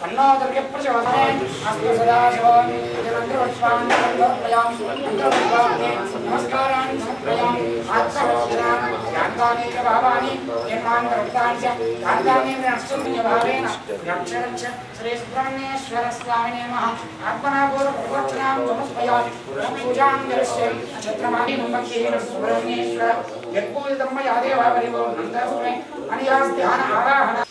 तन्नादर्गे प्रचोदने अस्तु सदाशिवामि। जगन्द्रवत्वान् सन्दर्भयामि मन्त्रवत्वान्ये नमस्काराणि समर्पयामि। आत्मवचनानि यान्तानेक भावानि। निर्मान् प्रवृत्तानि च यान्तानेन अस्तुन्यभावेन रक्ष रक्ष श्रीसुब्रह्मण्येश्वरस्वामिने नमः। आत्मना पूर्वप्रवचनां समर्पयामि। पूजां निरस्यमि छत्रमानि मुम्बक्कीन सुब्रह्मण्येश्वर। यत्पूजितं मया देवा परिभो नन्दस्मै अनियास्त्यान आराहण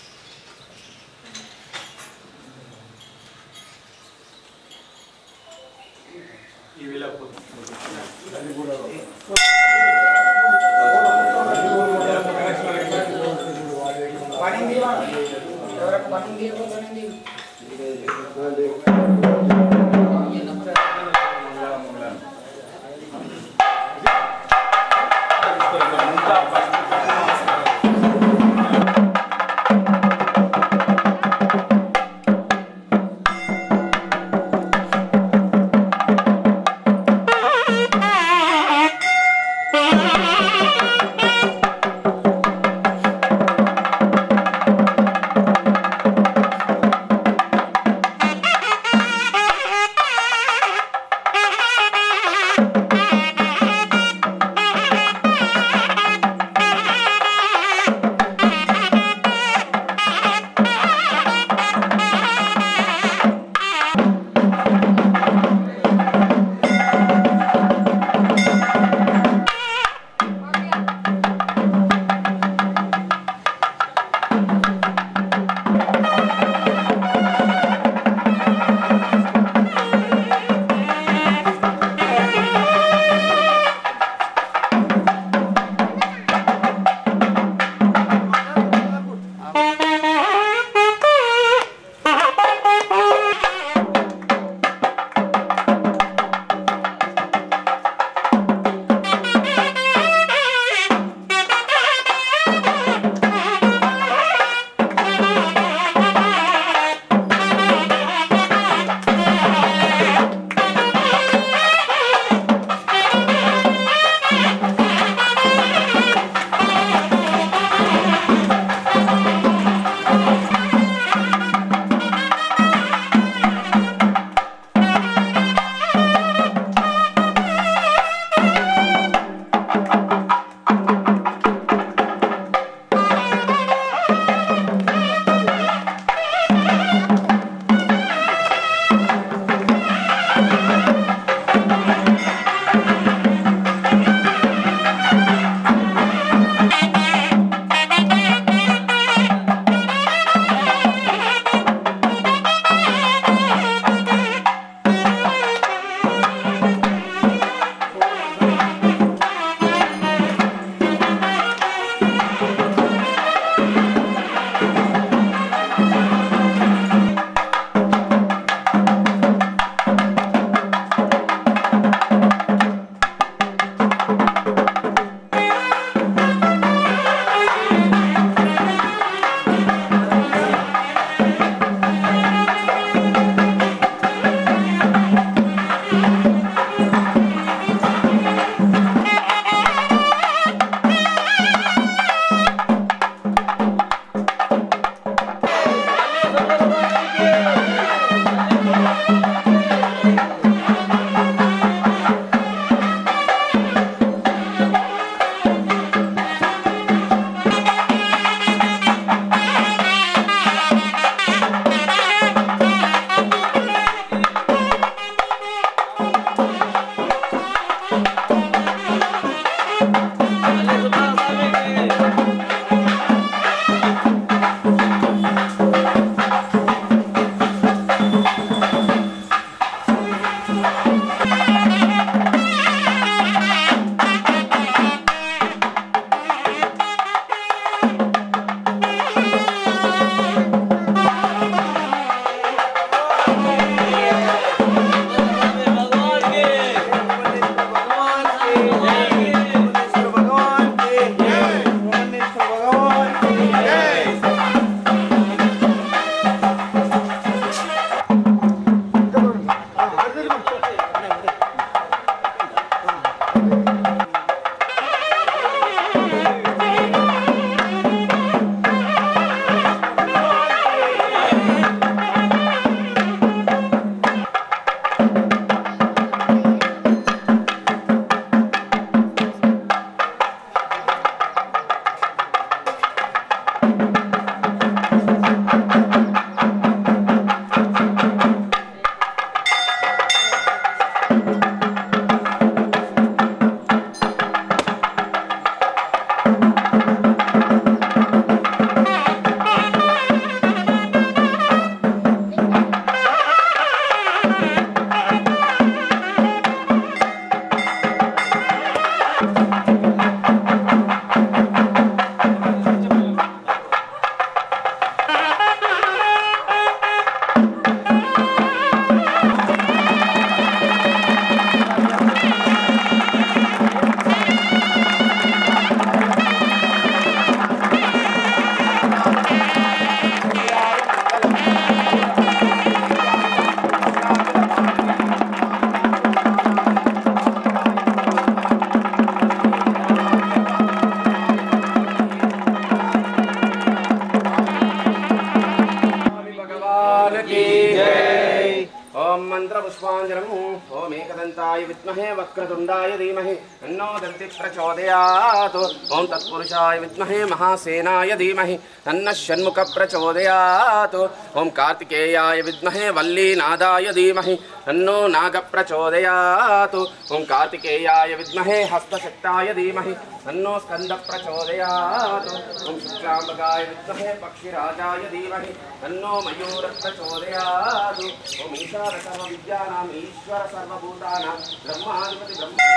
प्रचोदयात् ओम तत्पुरुषाय विद्महे महासेनाय धीमहि तन्नः षण्मुख प्रचोदयात् ओम कार्तिकेयाय विद्महे वल्लीनादाय धीमहि तन्नो नाग प्रचोदयात् ओम कार्तिकेयाय विद्महे हस्तशक्ताय धीमहि तन्नो स्कंद प्रचोदयात् ओम शुक्लांबकाय विद्महे पक्षिराजाय धीमहि तन्नो मयूर प्रचोदयात् ओम ईशान सर्व विद्यानाम ईश्वर सर्वभूतानां ब्रह्माधिपति ब्रह्म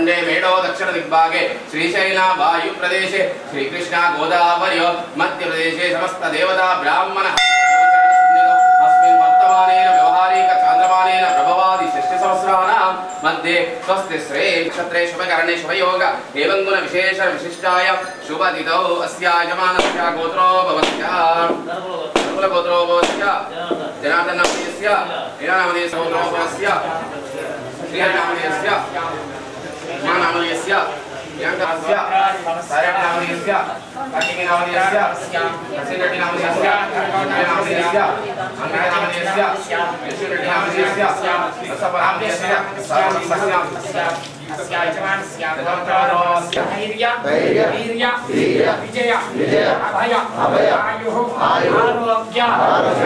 उत्तरखण्डे मेडो दक्षिण दिग्भागे श्रीशैला वायु प्रदेशे श्रीकृष्णा गोदावर्यो मध्यप्रदेशे समस्त देवता ब्राह्मण अस्मिन् वर्तमानेन व्यवहारिक चान्द्रमानेन प्रभवादि षष्टिसहस्राणां मध्ये स्वस्ति श्रे नक्षत्रे शुभकरणे शुभयोग एवं गुण विशेष विशिष्टाय शुभतिथौ अस्य यजमानस्य गोत्रो भवस्य कुलगोत्रो भवस्य जनार्दनमदीयस्य हीरानामदीयस्य गोत्रो भवस्य श्रीहरिनामदीयस्य मानामदीयस्य प्रियङ्कास्य सारण्यनामदीयस्य अस्य यजमानस्य गोत्रस्य धैर्य वीर्य विजय अभय आयुः आरोग्य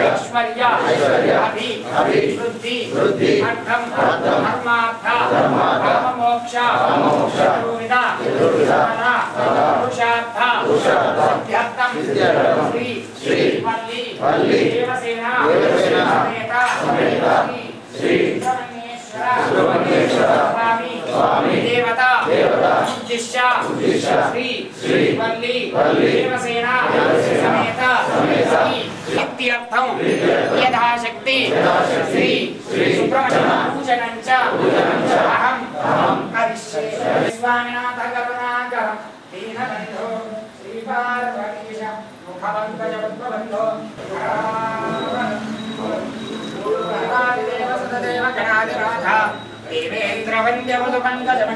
ऐश्वर्य अभि वृद्धि अर्थं धर्मार्थ काममोक्ष चतुर्विध पुरुषार्थ सत्यर्थं श्री श्रीवल्ली देवसेना समेता श्री सुब्रह्मण्येश्वर स्वामी स्वामी। देवता। देवता। उद्दिश्य उद्दिश्य श्री। श्री। वल्ली। वल्ली देवसेना समेत। समेत। इत्यर्थम यथाशक्ति। श्री। श्री। सुब्रह्मण्य। पूजनं च अहं अहं करिष्ये। स्वामिनाथ करुणाकर दीनबन्धो। श्रीपार्वतीश। मुखपङ्कजपद्मबन्धो देव सददेव गणाधिराधा। देवेन्द्रवन्द्यमधुपङ्कजम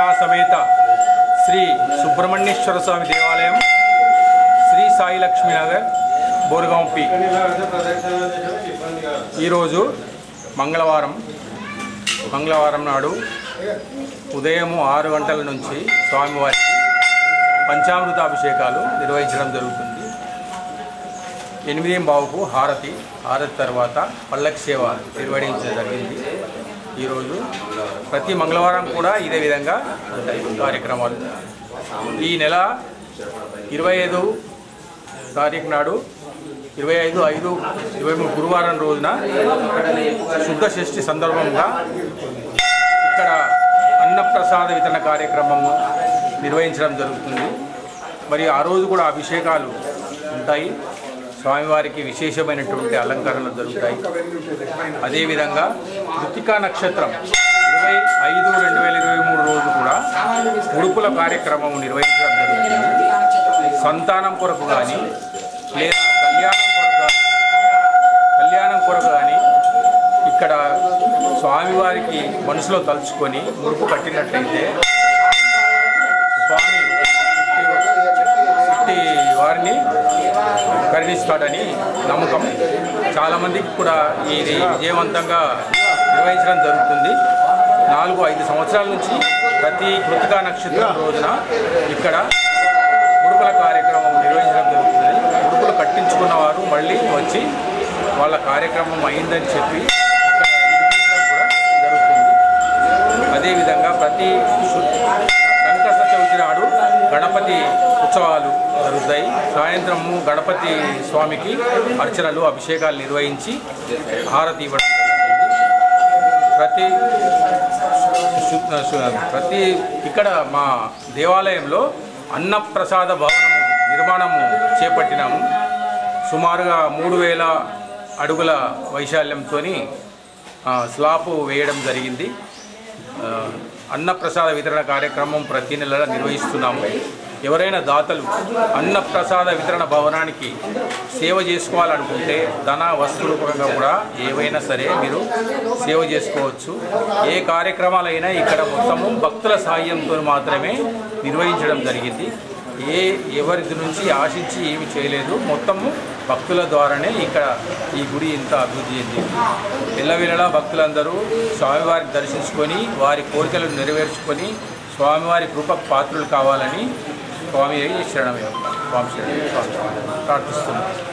నారాయణ సమేత శ్రీ సుబ్రహ్మణ్యేశ్వర స్వామి దేవాలయం శ్రీ సాయి లక్ష్మీనగర్ బోరుగాంపి ఈరోజు మంగళవారం మంగళవారం నాడు ఉదయం ఆరు గంటల నుంచి స్వామివారికి పంచామృతాభిషేకాలు నిర్వహించడం జరుగుతుంది. ఎనిమిది బావుకు హారతి హారతి తర్వాత పల్లక్ సేవ నిర్వహించడం జరిగింది. ఈరోజు ప్రతి మంగళవారం కూడా ఇదే విధంగా కార్యక్రమాలు. ఈ నెల ఇరవై ఐదు తారీఖు నాడు ఇరవై ఐదు ఐదు ఇరవై మూడు గురువారం రోజున శుద్ధ షష్ఠి సందర్భంగా ఇక్కడ అన్నప్రసాద వితరణ కార్యక్రమం నిర్వహించడం జరుగుతుంది. మరి ఆ రోజు కూడా అభిషేకాలు ఉంటాయి. స్వామివారికి విశేషమైనటువంటి అలంకరణలు జరుగుతాయి. అదేవిధంగా కృతికా నక్షత్రం ఇరవై ఐదు రెండు వేల ఇరవై మూడు రోజు కూడా ఉడుపుల కార్యక్రమం నిర్వహించడం జరుగుతుంది సంతానం కొరకు కానీ లేదా కళ్యాణం కొరకు కానీ కళ్యాణం కొరకు కానీ ఇక్కడ స్వామివారికి మనసులో తలుచుకొని ముడుపు కట్టినట్లయితే స్వామి ఇట్టి వారిని కరుణిస్తాడని నమ్మకం. చాలామందికి కూడా ఇది విజయవంతంగా నిర్వహించడం జరుగుతుంది. నాలుగు ఐదు సంవత్సరాల నుంచి ప్రతి కృతికా నక్షత్రం రోజున ఇక్కడ ఉడుపుల కార్యక్రమం నిర్వహించడం జరుగుతుంది. ఉడుపులు కట్టించుకున్న వారు మళ్ళీ వచ్చి వాళ్ళ కార్యక్రమం అయిందని చెప్పి కూడా జరుగుతుంది. అదేవిధంగా ప్రతి సంకష్ట చవితి నాడు గణపతి ఉత్సవాలు జరుగుతాయి. సాయంత్రము గణపతి స్వామికి అర్చనలు అభిషేకాలు నిర్వహించి హారతి ఇవ్వడం ప్రతి ప్రతి ఇక్కడ మా దేవాలయంలో అన్నప్రసాద భవనం నిర్మాణము చేపట్టినాము. సుమారుగా మూడు వేల అడుగుల వైశాల్యంతో స్లాపు వేయడం జరిగింది. అన్నప్రసాద వితరణ కార్యక్రమం ప్రతి నెల నిర్వహిస్తున్నాము. ఎవరైనా దాతలు అన్నప్రసాద వితరణ భవనానికి సేవ చేసుకోవాలనుకుంటే ధన వస్తు రూపకంగా కూడా ఏవైనా సరే మీరు సేవ చేసుకోవచ్చు. ఏ కార్యక్రమాలైనా ఇక్కడ మొత్తము భక్తుల సాయంతో మాత్రమే నిర్వహించడం జరిగింది. ఏ ఎవరి నుంచి ఆశించి ఏమి చేయలేదు. మొత్తము భక్తుల ద్వారానే ఇక్కడ ఈ గుడి ఇంత అభివృద్ధి చెందింది. ఎల్లవేళలా భక్తులందరూ స్వామివారిని దర్శించుకొని వారి కోరికలను నెరవేర్చుకొని స్వామివారి కృపకు పాత్రులు కావాలని స్వామి శరణమే స్వామి శరణమే స్వామి ప్రార్థిస్తున్నాం.